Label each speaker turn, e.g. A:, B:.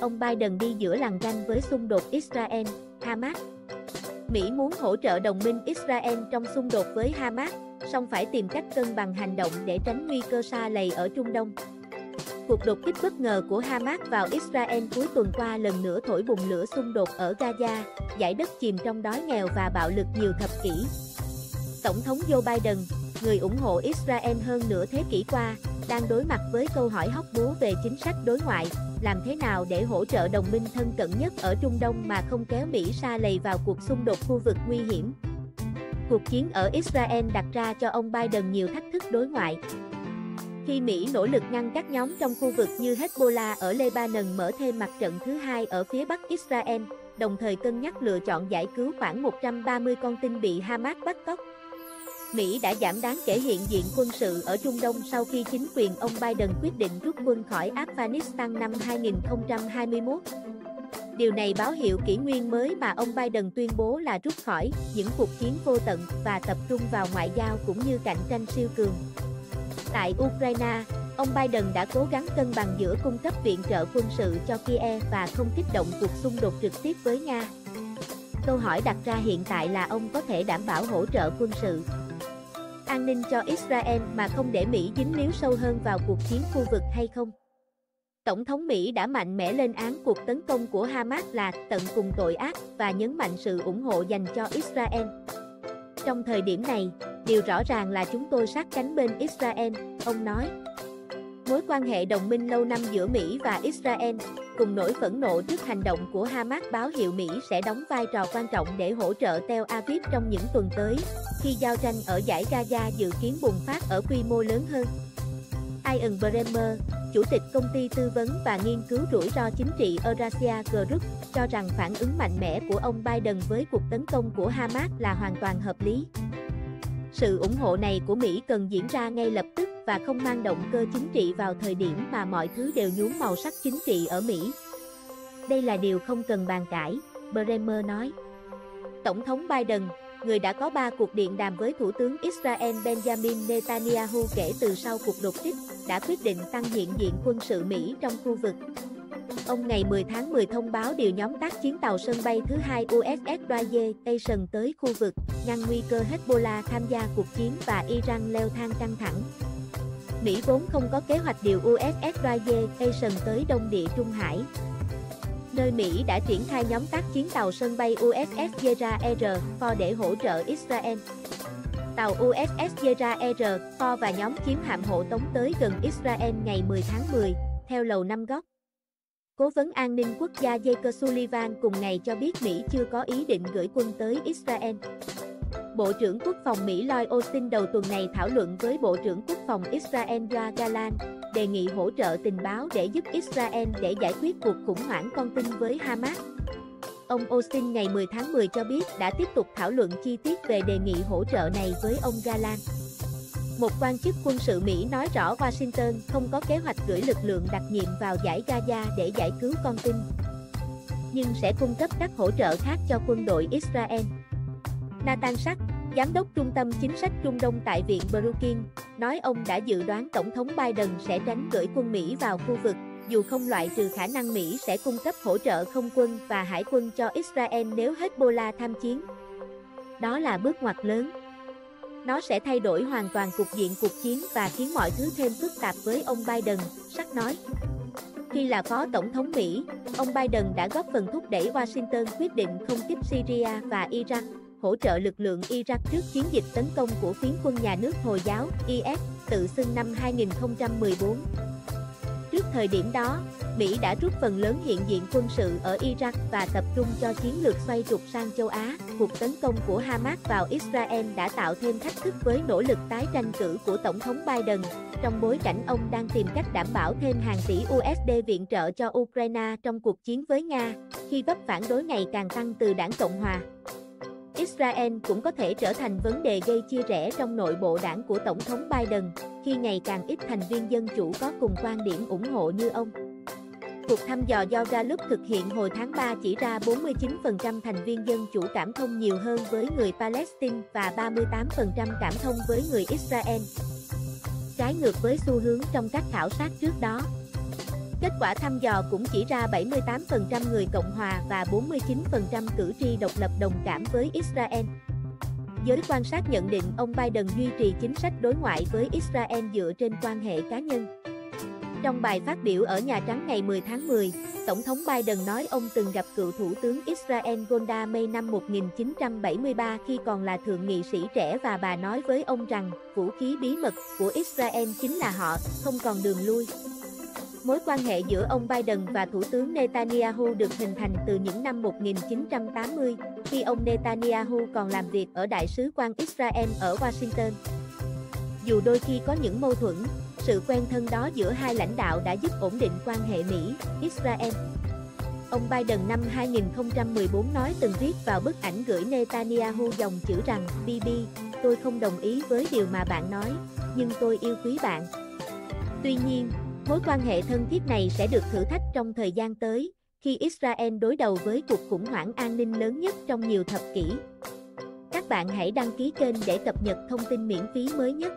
A: ông Biden đi giữa làng ranh với xung đột Israel, Hamas. Mỹ muốn hỗ trợ đồng minh Israel trong xung đột với Hamas, song phải tìm cách cân bằng hành động để tránh nguy cơ xa lầy ở Trung Đông. Cuộc đột kích bất ngờ của Hamas vào Israel cuối tuần qua lần nữa thổi bùng lửa xung đột ở Gaza, giải đất chìm trong đói nghèo và bạo lực nhiều thập kỷ. Tổng thống Joe Biden, người ủng hộ Israel hơn nửa thế kỷ qua, đang đối mặt với câu hỏi hóc búa về chính sách đối ngoại, làm thế nào để hỗ trợ đồng minh thân cận nhất ở Trung Đông mà không kéo Mỹ xa lầy vào cuộc xung đột khu vực nguy hiểm. Cuộc chiến ở Israel đặt ra cho ông Biden nhiều thách thức đối ngoại. Khi Mỹ nỗ lực ngăn các nhóm trong khu vực như Hezbollah ở Lebanon mở thêm mặt trận thứ hai ở phía bắc Israel, đồng thời cân nhắc lựa chọn giải cứu khoảng 130 con tin bị Hamas bắt cóc. Mỹ đã giảm đáng kể hiện diện quân sự ở Trung Đông sau khi chính quyền ông Biden quyết định rút quân khỏi Afghanistan năm 2021. Điều này báo hiệu kỷ nguyên mới mà ông Biden tuyên bố là rút khỏi những cuộc chiến vô tận và tập trung vào ngoại giao cũng như cạnh tranh siêu cường. Tại Ukraine, ông Biden đã cố gắng cân bằng giữa cung cấp viện trợ quân sự cho Kiev và không kích động cuộc xung đột trực tiếp với Nga. Câu hỏi đặt ra hiện tại là ông có thể đảm bảo hỗ trợ quân sự an ninh cho Israel mà không để Mỹ dính líu sâu hơn vào cuộc chiến khu vực hay không? Tổng thống Mỹ đã mạnh mẽ lên án cuộc tấn công của Hamas là tận cùng tội ác và nhấn mạnh sự ủng hộ dành cho Israel. Trong thời điểm này, điều rõ ràng là chúng tôi sát cánh bên Israel, ông nói. Mối quan hệ đồng minh lâu năm giữa Mỹ và Israel, cùng nỗi phẫn nộ trước hành động của Hamas báo hiệu Mỹ sẽ đóng vai trò quan trọng để hỗ trợ Tel Aviv trong những tuần tới, khi giao tranh ở giải Gaza dự kiến bùng phát ở quy mô lớn hơn. Ian Bremer, chủ tịch công ty tư vấn và nghiên cứu rủi ro chính trị Eurasia Group, cho rằng phản ứng mạnh mẽ của ông Biden với cuộc tấn công của Hamas là hoàn toàn hợp lý. Sự ủng hộ này của Mỹ cần diễn ra ngay lập tức và không mang động cơ chính trị vào thời điểm mà mọi thứ đều nhuốm màu sắc chính trị ở Mỹ. Đây là điều không cần bàn cãi, Bremer nói. Tổng thống Biden, người đã có 3 cuộc điện đàm với Thủ tướng Israel Benjamin Netanyahu kể từ sau cuộc đột kích, đã quyết định tăng hiện diện quân sự Mỹ trong khu vực. Ông ngày 10 tháng 10 thông báo điều nhóm tác chiến tàu sân bay thứ hai USS Dwight Station tới khu vực, ngăn nguy cơ Hezbollah tham gia cuộc chiến và Iran leo thang căng thẳng. Mỹ vốn không có kế hoạch điều USS Dwight Station tới Đông Địa Trung Hải, nơi Mỹ đã triển khai nhóm tác chiến tàu sân bay USS Zera R, Ford để hỗ trợ Israel. Tàu USS Zera R, Ford và nhóm chiếm hạm hộ tống tới gần Israel ngày 10 tháng 10, theo Lầu Năm Góc. Cố vấn an ninh quốc gia Jake Sullivan cùng ngày cho biết Mỹ chưa có ý định gửi quân tới Israel. Bộ trưởng Quốc phòng Mỹ Lloyd Austin đầu tuần này thảo luận với Bộ trưởng Quốc phòng Israel Yoav Galan, đề nghị hỗ trợ tình báo để giúp Israel để giải quyết cuộc khủng hoảng con tin với Hamas. Ông Austin ngày 10 tháng 10 cho biết đã tiếp tục thảo luận chi tiết về đề nghị hỗ trợ này với ông Galan. Một quan chức quân sự Mỹ nói rõ Washington không có kế hoạch gửi lực lượng đặc nhiệm vào giải Gaza để giải cứu con tin, nhưng sẽ cung cấp các hỗ trợ khác cho quân đội Israel. Nathan Sachs, Giám đốc Trung tâm Chính sách Trung Đông tại Viện Brookings, nói ông đã dự đoán Tổng thống Biden sẽ tránh gửi quân Mỹ vào khu vực, dù không loại trừ khả năng Mỹ sẽ cung cấp hỗ trợ không quân và hải quân cho Israel nếu Hezbollah tham chiến. Đó là bước ngoặt lớn. Nó sẽ thay đổi hoàn toàn cục diện cuộc chiến và khiến mọi thứ thêm phức tạp với ông Biden, sắc nói. Khi là Phó Tổng thống Mỹ, ông Biden đã góp phần thúc đẩy Washington quyết định không tiếp Syria và Iraq hỗ trợ lực lượng Iraq trước chiến dịch tấn công của phiến quân nhà nước Hồi giáo IS tự xưng năm 2014. Trước thời điểm đó, Mỹ đã rút phần lớn hiện diện quân sự ở Iraq và tập trung cho chiến lược xoay trục sang châu Á. Cuộc tấn công của Hamas vào Israel đã tạo thêm thách thức với nỗ lực tái tranh cử của Tổng thống Biden, trong bối cảnh ông đang tìm cách đảm bảo thêm hàng tỷ USD viện trợ cho Ukraine trong cuộc chiến với Nga, khi vấp phản đối ngày càng tăng từ đảng Cộng Hòa. Israel cũng có thể trở thành vấn đề gây chia rẽ trong nội bộ đảng của Tổng thống Biden, khi ngày càng ít thành viên dân chủ có cùng quan điểm ủng hộ như ông. Cuộc thăm dò do Gallup thực hiện hồi tháng 3 chỉ ra 49% thành viên dân chủ cảm thông nhiều hơn với người Palestine và 38% cảm thông với người Israel. Trái ngược với xu hướng trong các khảo sát trước đó. Kết quả thăm dò cũng chỉ ra 78% người Cộng hòa và 49% cử tri độc lập đồng cảm với Israel. Giới quan sát nhận định ông Biden duy trì chính sách đối ngoại với Israel dựa trên quan hệ cá nhân. Trong bài phát biểu ở Nhà Trắng ngày 10 tháng 10, Tổng thống Biden nói ông từng gặp cựu Thủ tướng Israel Golda Meir năm 1973 khi còn là thượng nghị sĩ trẻ và bà nói với ông rằng vũ khí bí mật của Israel chính là họ, không còn đường lui. Mối quan hệ giữa ông Biden và Thủ tướng Netanyahu được hình thành từ những năm 1980, khi ông Netanyahu còn làm việc ở Đại sứ quan Israel ở Washington. Dù đôi khi có những mâu thuẫn, sự quen thân đó giữa hai lãnh đạo đã giúp ổn định quan hệ Mỹ-Israel. Ông Biden năm 2014 nói từng viết vào bức ảnh gửi Netanyahu dòng chữ rằng Bibi, tôi không đồng ý với điều mà bạn nói, nhưng tôi yêu quý bạn. Tuy nhiên, mối quan hệ thân thiết này sẽ được thử thách trong thời gian tới, khi Israel đối đầu với cuộc khủng hoảng an ninh lớn nhất trong nhiều thập kỷ. Các bạn hãy đăng ký kênh để cập nhật thông tin miễn phí mới nhất.